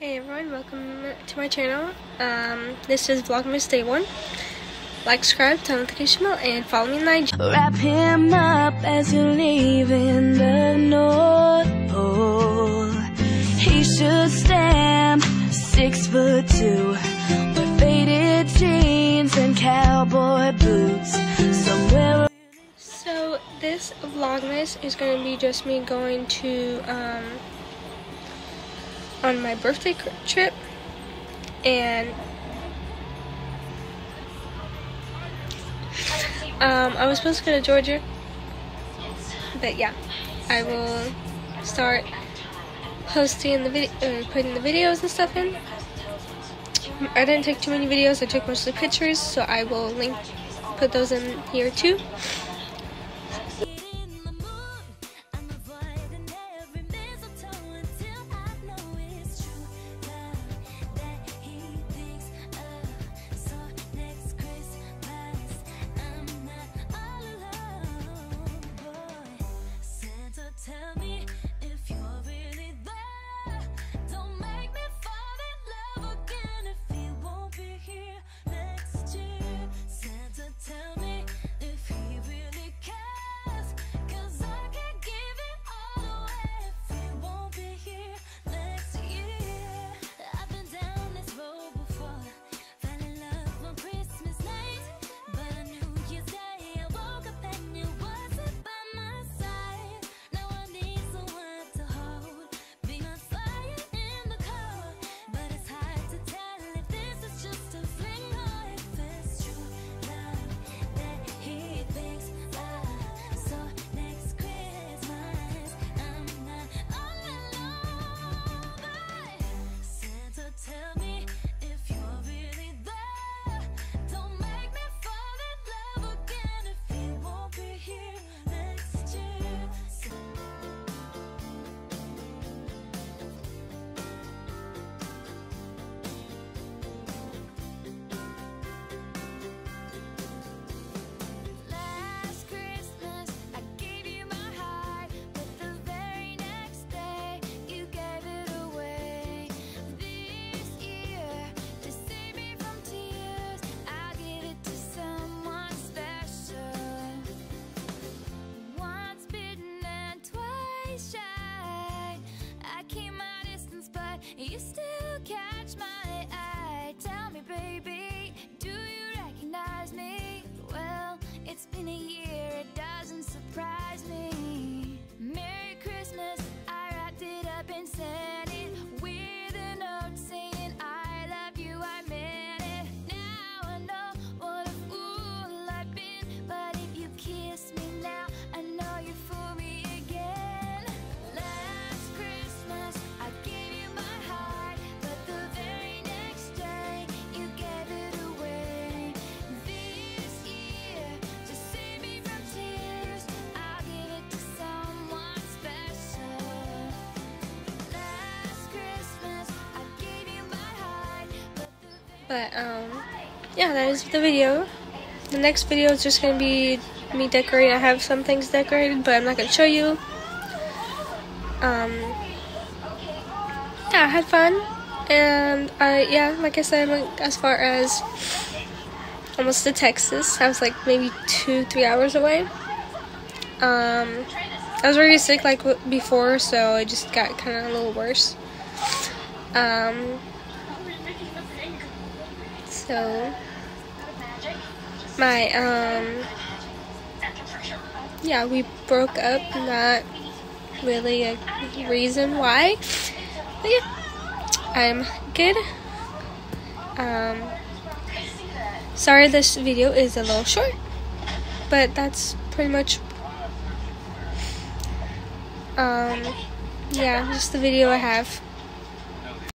Hey everyone, welcome to my channel. Um, this is Vlogmas Day 1. Like, subscribe, turn on notification bell, and follow me on IG. Wrap him up as you leave in the North Pole. He should stand six foot two with faded jeans and cowboy boots. Somewhere So, this Vlogmas is going to be just me going to, um, on my birthday trip, and um, I was supposed to go to Georgia, but yeah, I will start posting the video, uh, putting the videos and stuff in. I didn't take too many videos. I took mostly pictures, so I will link, put those in here too. You still But um, yeah, that is the video. The next video is just gonna be me decorating. I have some things decorated, but I'm not gonna show you. Um, yeah, I had fun, and I yeah, like I said, went as far as almost to Texas. I was like maybe two, three hours away. Um, I was already sick like before, so it just got kind of a little worse. Um, so my um yeah, we broke up, not really a reason why. But yeah, I'm good. Um sorry this video is a little short, but that's pretty much um yeah, just the video I have.